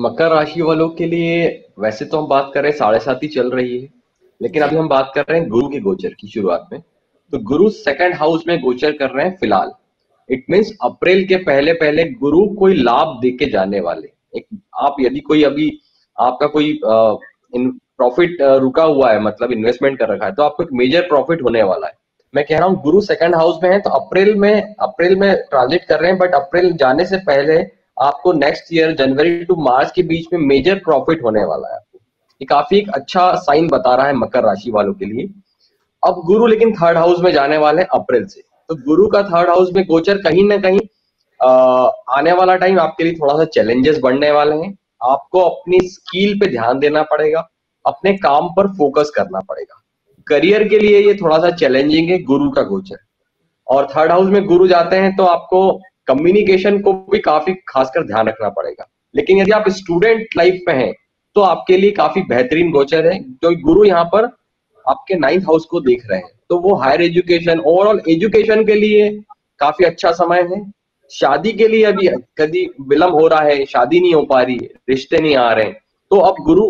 मकर राशि वालों के लिए वैसे तो हम बात कर रहे हैं, साढ़े सात ही चल रही है। लेकिन अभी हम बात कर रहे हैं गुरु के गोचर की शुरुआत में। तो गुरु सेकंड हाउस में गोचर कर रहे हैं फ़िलहाल। इट मीन्स अप्रैल के पहले पहले गुरु कोई लाभ दे के जाने वाले। एक आप यदि कोई अभी आपका कोई प्रॉफिट रुका हुआ है मतलब इन्वेस्टमेंट कर रखा है तो आपको एक मेजर प्रॉफिट होने वाला है। मैं कह रहा हूँ, गुरु सेकंड हाउस में है तो अप्रैल में अप्रैल में ट्रांजिट कर रहे हैं बट अप्रैल जाने से पहले आपको next year January to March के बीच में मेजर प्रॉफिट होने वाला है। ये काफ़ी एक अच्छा साइन बता रहा है मकर राशि वालों के लिए। अब गुरु लेकिन थर्ड हाउस में जाने वाले हैं अप्रैल से। तो गुरु का थर्ड हाउस में गोचर कहीं ना कहीं आने वाला टाइम आपके लिए थोड़ा सा चैलेंजेस बढ़ने वाले हैं। आपको अपनी स्किल पे ध्यान देना पड़ेगा। अपने काम पर फोकस करना पड़ेगा। करियर के लिए ये थोड़ा सा चैलेंजिंग है गुरु का गोचर। और थर्ड हाउस में गुरु जाते हैं तो आपको कम्युनिकेशन को भी काफ़ी खासकर ध्यान रखना पड़ेगा। लेकिन यदि आप स्टूडेंट लाइफ में हैं तो आपके लिए काफ़ी बेहतरीन गोचर है। जो गुरु यहाँ पर आपके नाइन्थ हाउस को देख रहे हैं। तो वो हायर एजुकेशन ओवरऑल एजुकेशन के लिए काफ़ी अच्छा समय है। शादी के लिए अभी कभी विलंब हो रहा है, शादी नहीं हो पा रही रिश्ते नहीं आ रहे तो अब गुरु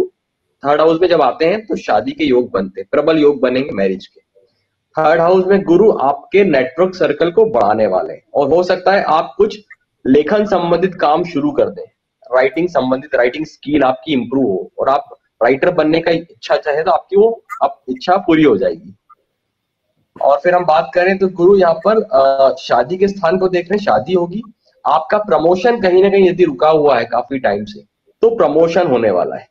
थर्ड हाउस में जब आते हैं तो शादी के योग बनते हैं, प्रबल योग बनेंगे मैरिज के। थर्ड हाउस में गुरु आपके नेटवर्क सर्कल को बढ़ाने वाले हैं। और हो सकता है आप कुछ लेखन संबंधित काम शुरू कर दें। राइटिंग संबंधित राइटिंग स्किल आपकी इंप्रूव हो। और आप राइटर बनने का इच्छा चाहे तो आपकी वो, आप इच्छा पूरी हो जाएगी। और फिर हम बात करें तो गुरु यहाँ पर शादी के स्थान को देख रहे हैं, शादी होगी। आपका प्रमोशन कहीं ना कहीं यदि रुका हुआ है काफ़ी टाइम से तो प्रमोशन होने वाला है।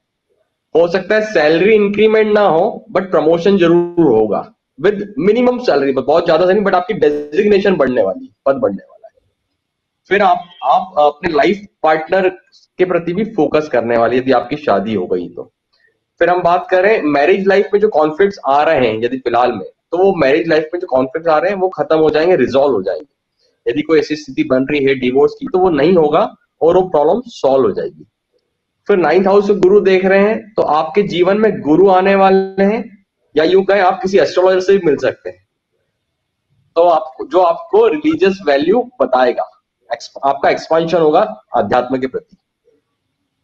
हो सकता है सैलरी इंक्रीमेंट ना हो बट प्रमोशन ज़रूर होगा। विद मिनिमम सैलरी बहुत ज़्यादा नहीं बट आपकी डेजिग्नेशन बढ़ने वाली, पद बढ़ने वाला है। फिर आप आप अपने लाइफ पार्टनर के प्रति भी फोकस करने वाली, यदि आपकी शादी हो गई तो। फिर हम बात करें मैरिज लाइफ में जो कॉन्फ्लिक्ट आ रहे हैं, यदि फ़िलहाल में तो वो मैरिज लाइफ में जो कॉन्फ्लिक्ट आ रहे हैं, वो खत्म हो जाएँगे रिजोल्व हो जाएँगे। यदि कोई ऐसी स्थिति बन रही है डिवोर्स की तो वो नहीं होगा, और वो प्रॉब्लम सॉल्व हो जाएगी। फिर नाइन्थ हाउस गुरु देख रहे हैं तो आपके जीवन में गुरु आने वाले हैं, या यूँ कहें, आप किसी एस्ट्रोलॉजर से भी मिल सकते हैं। तो आपको, जो आपको रिलीजियस वैल्यू बताएगा आपका एक्सपांशन होगा अध्यात्म के प्रति।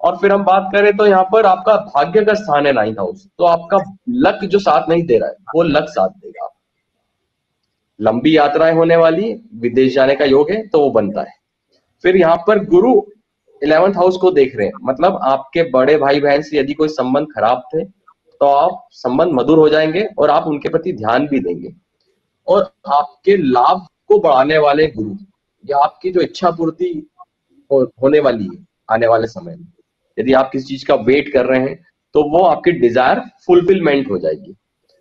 और फिर हम बात करें तो यहाँ पर आपका भाग्य का स्थान है नाइन्थ हाउस तो आपका लक जो साथ नहीं दे रहा है, वो लक साथ देगा लंबी यात्राएँ होने वाली, विदेश जाने का योग है तो वो बनता है। फिर यहाँ पर गुरु इलेवंथ हाउस को देख रहे हैं। मतलब आपके बड़े भाई बहन से यदि कोई संबंध खराब थे तो आप संबंध मधुर हो जाएँगे और आप उनके प्रति ध्यान भी देंगे। और आपके लाभ को बढ़ाने वाले गुरु या आपकी जो इच्छा पूर्ति होने वाली है, आने वाले समय में, यदि आप किसी चीज़ का वेट कर रहे हैं तो वो आपकी डिज़ायर फुलफिलमेंट हो जाएगी।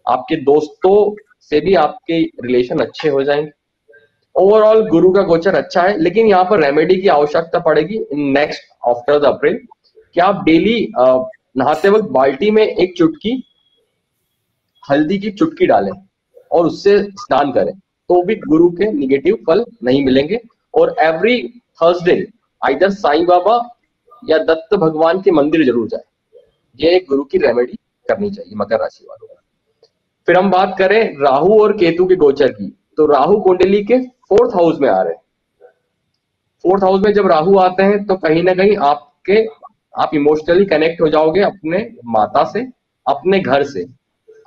आपके दोस्तों से भी आपके रिलेशन अच्छे हो जाएँगे। ओवरऑल गुरु का गोचर अच्छा है, लेकिन यहाँ पर रेमेडी की आवश्यकता पड़ेगी नेक्स्ट आफ्टर द अप्रैल कि आप डेली नहाते वक्त बाल्टी में एक चुटकी हल्दी की चुटकी डालें और उससे स्नान करें तो भी गुरु के निगेटिव फल नहीं मिलेंगे। और every Thursday either Sai Baba या दत्त भगवान के मंदिर ज़रूर जाए। ये एक गुरु की रेमेडी करनी चाहिए मकर राशि वालों को। फिर हम बात करें राहु और केतु के गोचर की। तो राहु कुंडली के फोर्थ हाउस में आ रहे हैं। फोर्थ हाउस में जब राहु आते हैं तो कहीं ना कहीं आपके, आप इमोशनली कनेक्ट हो जाओगे अपने माता से, अपने घर से।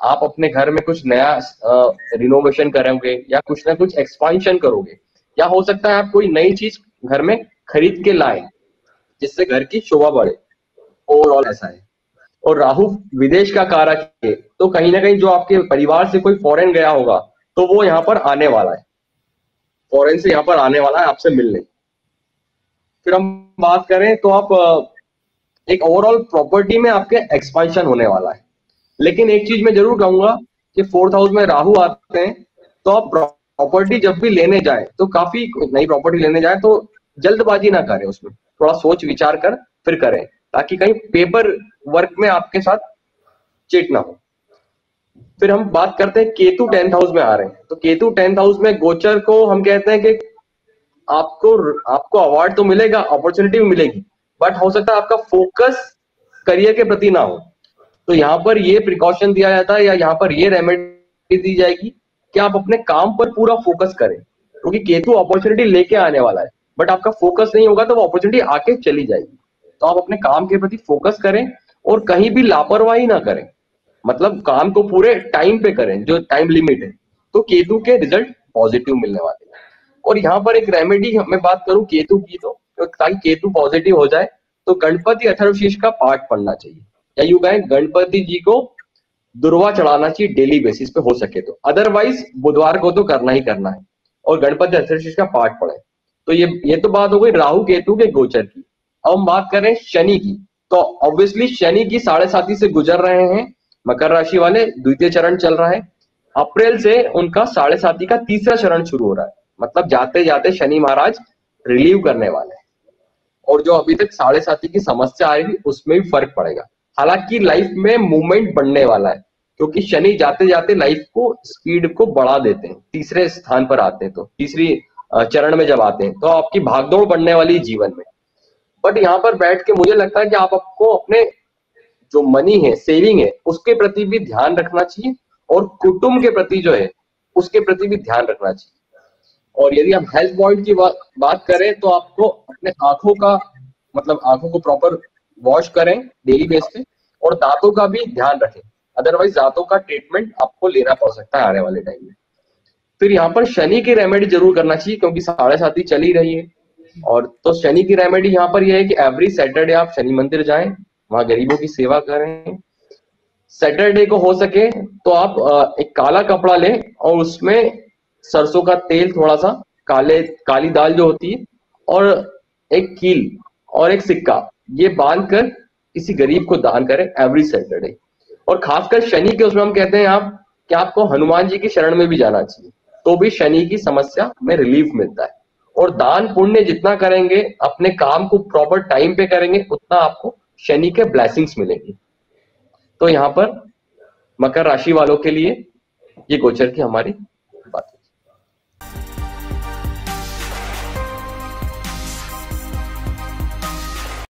आप अपने घर में कुछ नया रिनोवेशन करोगे या कुछ ना कुछ एक्सपांशन करोगे। या हो सकता है आप कोई नई चीज़ घर में खरीद के लाए, जिससे घर की शोभा बढ़े ओवरऑल ऐसा है। और राहु विदेश का कारक है तो कहीं ना कहीं जो आपके परिवार से कोई फॉरेन गया होगा तो वो यहाँ पर आने वाला है। फॉरेन से यहाँ पर आने वाला है, आपसे मिलने। फिर हम बात करें तो आप एक ओवरऑल प्रॉपर्टी में आपके एक्सपांशन होने वाला है। लेकिन एक चीज़ मैं ज़रूर कहूँगा कि फोर्थ हाउस में राहु आते हैं तो आप प्रॉपर्टी जब भी लेने जाए तो काफ़ी नई प्रॉपर्टी लेने जाए तो जल्दबाजी ना करें उसमें। थोड़ा सोच विचार कर, फिर करें, ताकि कहीं पेपर वर्क में आपके साथ चेट ना हो। फिर हम बात करते हैं केतु टेंथ हाउस में आ रहे हैं। तो केतु टेंथ हाउस में गोचर को हम कहते हैं कि आपको आपको अवार्ड तो मिलेगा अपॉर्चुनिटी भी मिलेगी बट हो सकता है आपका फोकस करियर के प्रति ना हो। तो यहाँ पर ये प्रिकॉशन दिया जाता है या यहाँ पर ये रेमेडी दी जाएगी कि आप अपने काम पर पूरा फोकस करें, क्योंकि केतु अपॉर्चुनिटी लेके आने वाला है बट आपका फोकस नहीं होगा तो वो अपॉर्चुनिटी आके चली जाएगी। तो आप अपने काम के प्रति फोकस करें और कहीं भी लापरवाही ना करें। मतलब काम को पूरे टाइम पे करें, जो टाइम लिमिट है। तो केतु के रिज़ल्ट पॉजिटिव मिलने वाले हैं। और यहाँ पर एक रेमेडी मैं बात करूँ केतु की तो ताकि केतु पॉजिटिव हो जाए तो गणपति अथर्वशीष का पाठ पढ़ना चाहिए। या यू कहें, गणपति जी को दुर्वा चढ़ाना चाहिए डेली बेसिस पे हो सके तो। अदरवाइज़ बुधवार को तो करना ही करना है। और गणपति अथर्वशीष का पाठ पढ़े। तो ये ये तो बात हो गई राहु केतु के गोचर की। अब हम बात करें शनि की। तो ऑब्वियसली शनि की साढ़े साथी से गुजर रहे हैं। मकर राशि वाले द्वितीय चरण चल रहा है। अप्रैल से उनका साढ़े साथी का तीसरा चरण शुरू हो रहा है। मतलब जाते जाते शनि महाराज रिलीव करने वाले हैं। और जो अभी तक साढ़े साथी की समस्या आ थी, उसमें भी फ़र्क पड़ेगा। हालाँकि लाइफ में मूवमेंट बढ़ने वाला है, क्योंकि शनि जाते जाते लाइफ को स्पीड को बढ़ा देते हैं। तीसरे स्थान पर आते हैं तो तीसरी चरण में जब आते हैं तो आपकी भागदौड़ बढ़ने वाली जीवन में। बट यहाँ पर बैठ के मुझे लगता है कि आप आपको अपने जो मनी है सेविंग है, उसके प्रति भी ध्यान रखना चाहिए और कुटुंब के प्रति जो है, उसके प्रति भी ध्यान रखना चाहिए। और यदि हम हेल्थ पॉइंट की बात करें तो आपको अपने आँखों का मतलब आँखों को प्रॉपर वॉश करें डेली बेस पे और दांतों का भी ध्यान रखें। अदरवाइज़ दांतों का ट्रीटमेंट आपको लेना पड़ सकता है आने वाले टाइम में। फिर यहाँ पर शनि की रेमेडी ज़रूर करना चाहिए, क्योंकि साढ़े साथी चल ही रही है। और तो शनि की रेमेडी यहाँ पर यह है कि एवरी सैटरडे आप शनि मंदिर जाएँ वहाँ गरीबों की सेवा करें सैटरडे को हो सके तो आप एक काला कपड़ा लें और उसमें सरसों का तेल थोड़ा सा काले, काली दाल जो होती है और एक कील और एक सिक्का, ये बाँध कर किसी गरीब को दान करें एवरी सैटरडे और खासकर शनि के उसमें हम कहते हैं आप, कि आपको हनुमान जी की शरण में भी जाना चाहिए तो भी शनि की समस्या में रिलीफ मिलता है। और दान पुण्य जितना करेंगे, अपने काम को प्रॉपर टाइम पे करेंगे, उतना आपको शनि के ब्लैसिंग्स मिलेंगी। तो यहाँ पर मकर राशि वालों के लिए ये गोचर की हमारी।